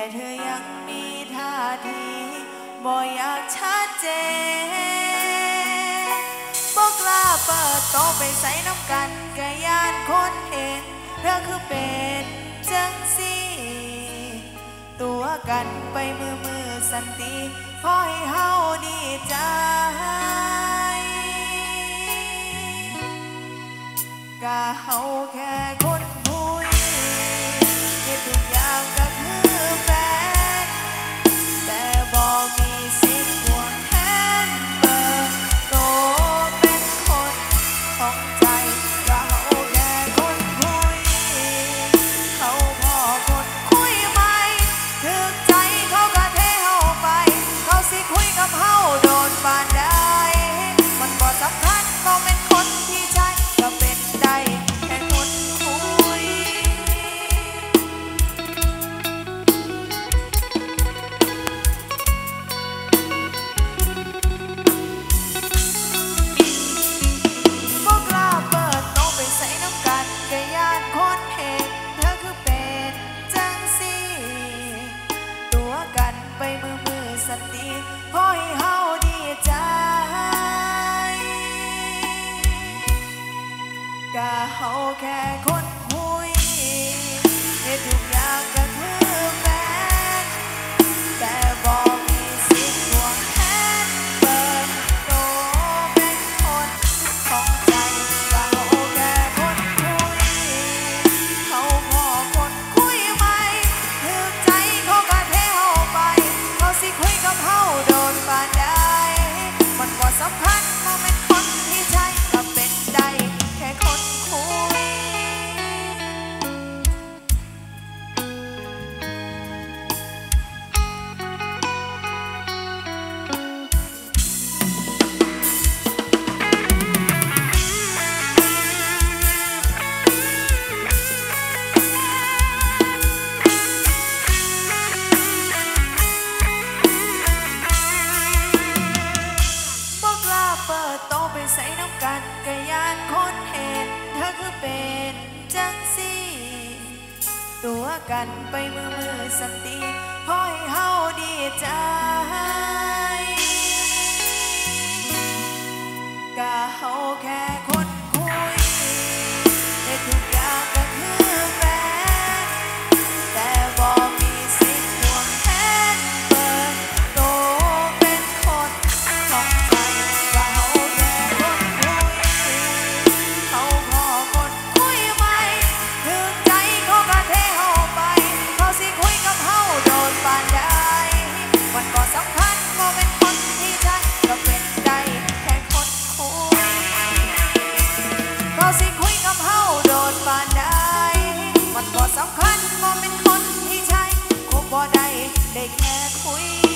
แต่เธอยังมีท่าทีบ่อยากชัดเจนบอกล้าเปิดโตไปใส่น้ำกันกะยานคนเห็น เธอคือเป็นจังสีตัวกันไปมือมือสันติขอให้เฮาดีใจกะเฮาแค่คน เขาแค่คนหุยให้ทุกอย่างก็คือแฟนแต่บอกมีสิทธิ์วงแทนเปิดโตเป็นคนของใจเขาแค่คนหุยเขาพอคนคุยไหมถึงใจเขาก็เทเขาไป เขาสิคุยกับเขาโดนปานใดมันบ่สำคัญว่าเป็นคนที่ ไปมือมือสติพอให้เฮาดีใจกะเฮาแค่ they can't quit.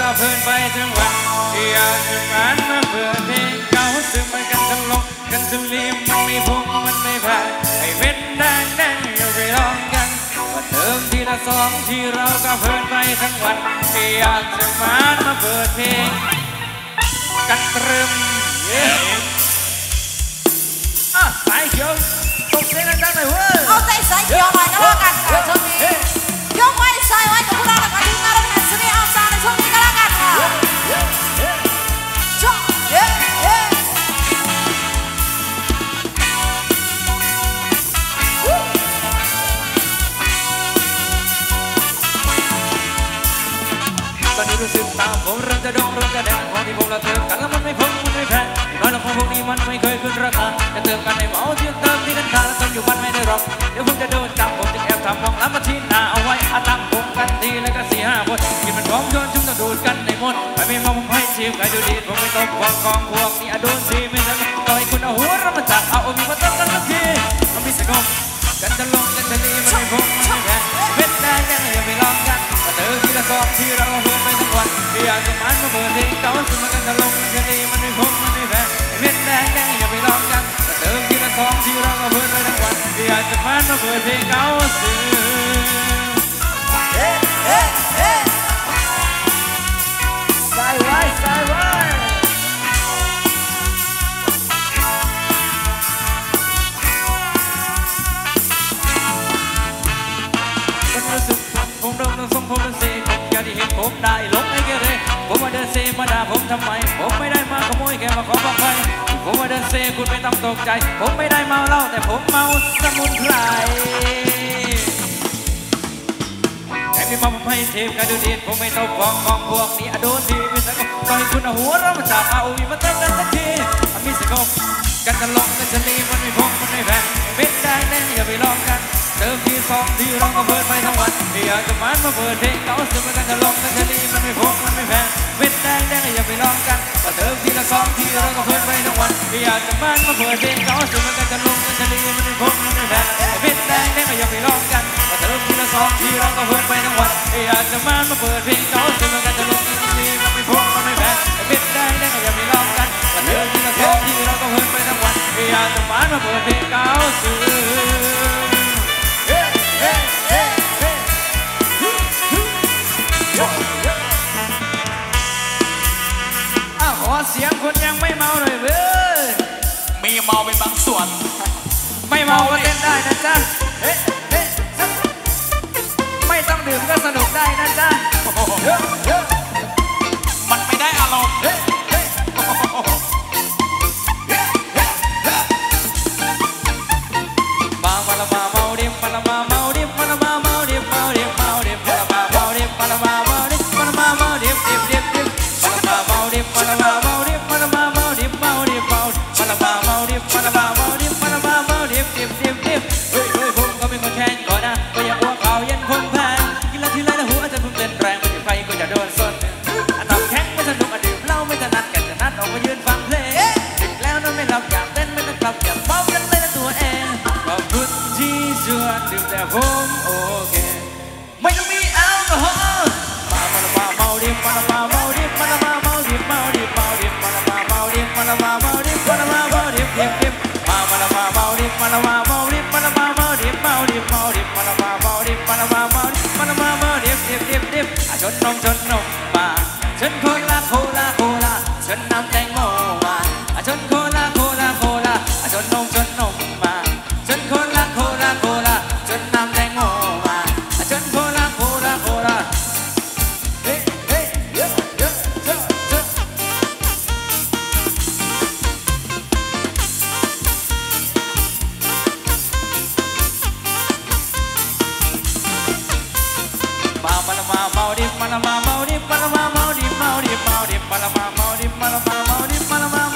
ก็เพลินไปทั้งวันอยากจะมันมาเปิดเพลงเก่าซึ่งมันกันจะลงกันจะลีมันไม่พงมันไม่แพ้ไอ้เม็ดนางแดงอย่าไปลองกันมันเริ่มที่ละสองที่เราก็เพลินไปทั้งวันอยากจะมันมาเปิดเพลงกันตรึมเย้อะสายเขียวส่งเสียงดังๆหน่อยเว้ยเอาใจใส่เกี่ยวหน่อยก็แล้วกันค่ะช่วงนี้ ผมเริ่มจะดองเริ่มจะแดงพอที่ผมละเติมกันแล้วมันไม่พ้นมันไม่แพ้น้อยละคนพวกนี้มันไม่เคยขึ้นราคาจะเติมกันในเมาเที่ยงเติมที่กันขาแล้วเติมอยู่มันไม่ได้หรอกเดี๋ยวผมจะโดนจับผมจะแอบทำมองแล้วมาที่หน้าเอาไว้อาตั้งผมกันทีแล้วก็สี่ห้าคนกินมันพร้อมชวนจุ่มต้องดูดกันในมดไม่มีมองผมให้ทีมใครดูดีผมไม่ต้องกองกองพวกนี้อโดนซีไม่ทันต่อยคุณเอาหัวเรามาจับเอามีมาตั้งกันสักทีมันมีสงกันจะลงกันจะลีมันไม่พ้นมันไม่แพ้ กอทีละสองที่เราเพื่อนไปทั้งวันอยากจะมันมาเปิดเพลงเก่าซึ่งมันกันจะลงจะดีมันไม่พงมันไม่แพ้เม็ดแดงแดงอย่าไปลองกันแต่เติมที่ละสองที่เราเพื่อนไปทั้งวันอยากจะมันมาเปิดเพลงเก่าซึ่งเฮ้เฮ้เฮ้ใส่ไว้ใส่ไว้ ได้เห็นผมได้ลงไอ้เกเรผมมาเดินเซมาด่าผมทำไม ผมไม่ได้มาขโมยแค่มาขอบอกไปผมมาเดินเซคุณไม่ต้องตกใจ ผมไม่ได้เมาเหล้าแต่ผมเมาสมุนไพรแต่พี่มาผมให้เทปกันดูดีผมไม่ต้องฟองมองพวกนี้อะโดนทีไม่สงบก็ให้คุณเอาหัวเรามาจับเอาวีมาเต้นกันสักทีมีสงบกันจะลงกันจะลีมันไม่พงมันไม่แพงเม็ดแดงแน่อย่าไปลองกัน เติมทีสองทีเราก็เปิดไปทั้งวันไม่อยากจะมันมาเปิดเพลงเก่าซึ่งมันกันจะลงกันจะลีมันไม่พงมันไม่แพงเม็ดแดงแน่อย่าไปลองกันก็เติมทีละสองทีเราก็เปิดไปทั้งวันไม่อยากจะมันมาเปิดเพลงเก่าซึ่งมันกันจะลงกันจะลีมันไม่พงมันไม่แพงเม็ดแดงแน่อย่าไปลองกันก็เติมทีละสองทีเราก็เปิดไปทั้งวันไม่อยากจะมามาเปิดเพลงเก่าซึ่งมันก็จะลงกันทีมันไม่พ้นมันไม่แพ้เบ็ดได้ได้ก็อย่าไปลองกันวันเดินที่ละสองที่เราก็เพิ่นไปทั้งวันไม่อยากจะมามาเปิดเพลงเก่าซึ่ง มาเป็นบางส่วน ไม่เมาก็เต้นได้นะจ๊ะเอ๊ะเอ๊ะไม่ต้องดื่มก็สนุกได้นะจ๊ะมันไม่ได้อารมณ์มามาละมาเมาดิมมาละมา องจนนมาฉันโคลาโคลาโคลาฉันนำแดง Maldi, Malama, Maldi, Malama, Maldi, Maldi, Maldi, Malama, Maldi, Malama, Maldi, Malama,